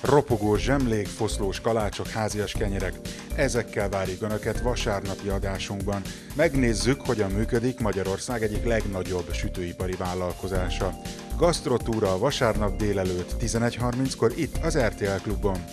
Ropogó zsemlék, foszlós kalácsok, házias kenyerek. Ezekkel várjuk Önöket vasárnapi adásunkban. Megnézzük, hogyan működik Magyarország egyik legnagyobb sütőipari vállalkozása. Gastrotúra vasárnap délelőtt 11.30-kor itt az RTL Klubban.